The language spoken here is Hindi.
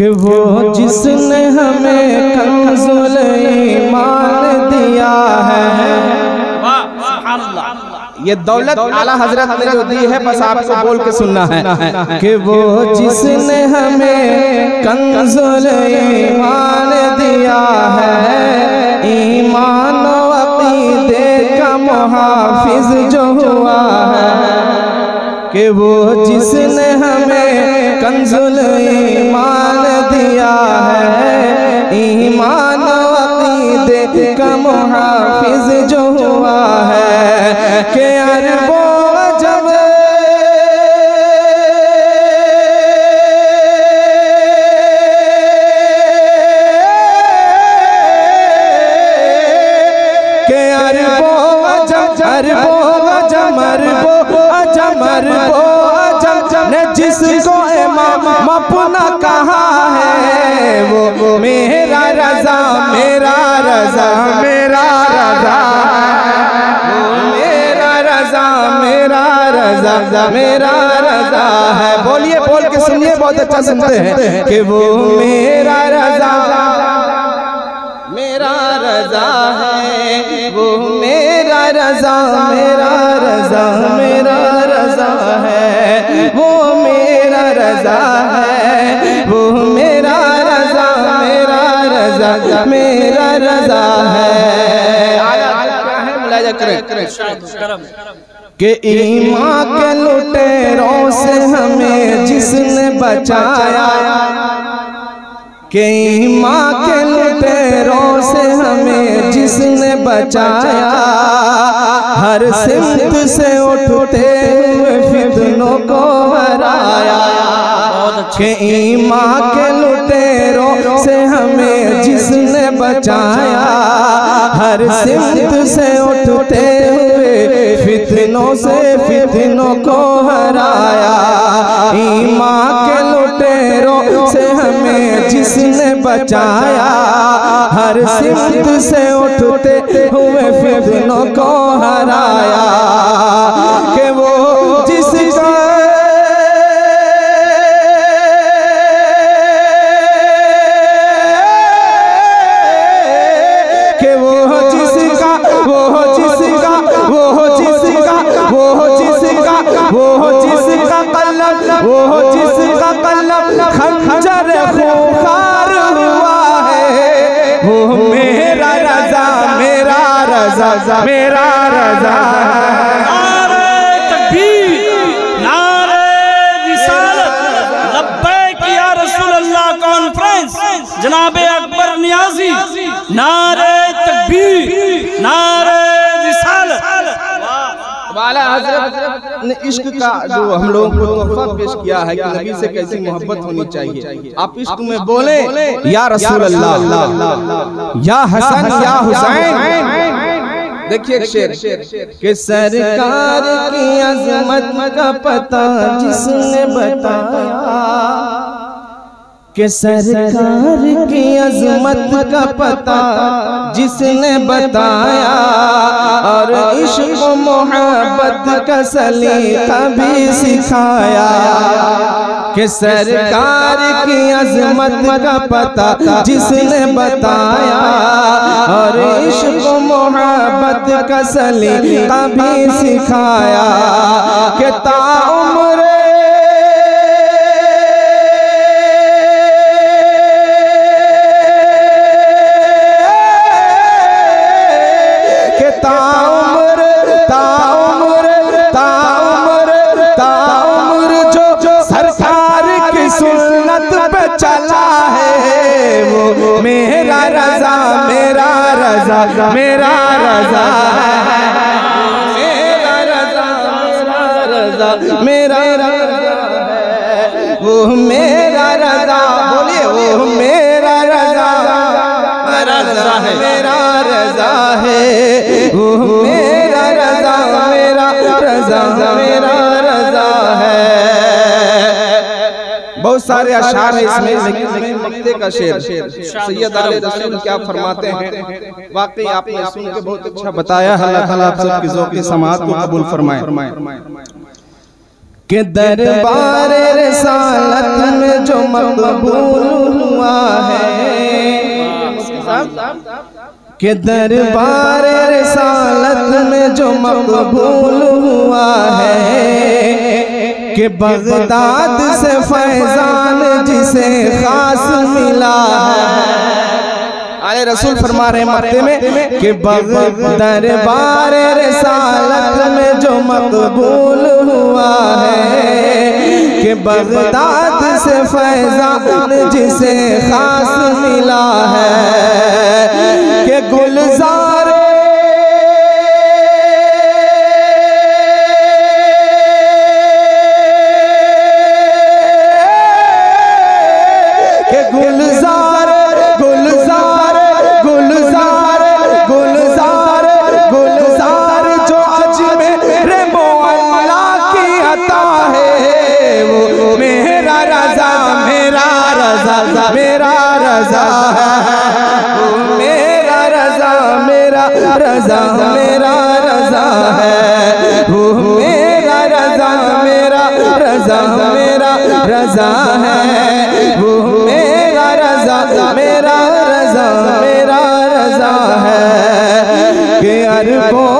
कि वो जिसने हमें कंजुल ईमान दिया है। वाह सुभान अल्लाह ये दौलत आला हज़रत ने जो दी है बस आपको बोल के सुनना है। कि वो जिसने हमें कंजुल ईमान दिया है। ईमान अकीदे का मुहाफिज जो हुआ है। कि वो जिसने हमें कंजुल ईमान दिया है। ईमान अकीदे का मुहाफिज जो हुआ है। कि अरबो अरबो अजम अरबो अजम अरबो अजम अरबो अपना कहा है वो? मेरा रजा मेरा रजा मेरा रजा। मेरा रजा मेरा रजा मेरा रजा है। बोलिए, बोल के सुनिए, बहुत अच्छा सुनते हैं कि वो मेरा रजा। मेरा रजा है, वो मेरा रजा मेरा रजा, मेरा रजा है। वो मेरा रजा मेरा रजा मेरा रजा है। के ईमा के लुटेरों से हमें जिसने बचाया, के माँ लुटेरों से हमें जिसने बचाया हर सिमत से उठते हुए फितनों को हराया। कि माँ के लुटेरों से हमें जिसने बचाया हर सिमत से उठते हुए फितनों से फितनों को हराया। ईमा के लुटेरों से हमें जिसने बचाया। हर सिमत से उठते हुए फितनों को हराया। वो जिसका कलम खंजर खूंखार हुआ है वो मेरा रजा मेरा रजा मेरा रजा। नारे तकबीर नारे रिसालत लब्बैक या रसूल अल्लाह कॉन्फ्रेंस जनाब अकबर नियाजी नारे वाला हज़रत ने इश्क का जो हम लोगों को तोहफा पेश किया है कि नबी से कैसी मोहब्बत होनी चाहिए। आप इश्क में बोले, या रसूल अल्लाह या हसन, या हुसैन। देखिए शेर, कि सरकार की अजमत का पता जिसने बताया कि सरकार की अजमत का पता जिसने बताया। और इश्क मोहब्बत का सलीका भी सिखाया। कि सरकार की अजमत का पता जिसने बताया। और इश्क मोहब्बत का सलीका भी सिखाया। कि ताउम्र रजा मेरा रजा। मेरा रजा मेरा रजा मेरा रजा है। वो मेरा रजा बोलिए वो मेरा रजा। रजा है। मेरा रजा है। वो बहुत सारे अशार है इसमें लेकिन मक्ते का शेर। सैयद आले रसूल क्या फरमाते हैं? वाकई आपने सुन के बहुत अच्छा बताया। है अल्लाह ताला आप सबकी ज़ौक़ समात को कबूल फरमाए। के दरबार रसालत में जो मकबूल हुआ है। के दरबार रसालत में जो मकबूल हुआ है। कि बगदाद से फैजान जिसे खास मिला आले रसूल फरमा रहे मक्ते में कि दरबार रसालत में जो मकबूल हुआ है। कि बगदाद से फैजान जिसे खास मिला है। कि गुलजार रजा मेरा रजा है। वो मेरा रजा मेरा रजा मेरा रजा है। वो मेरा रजा मेरा रजा मेरा रजा है। के अरबों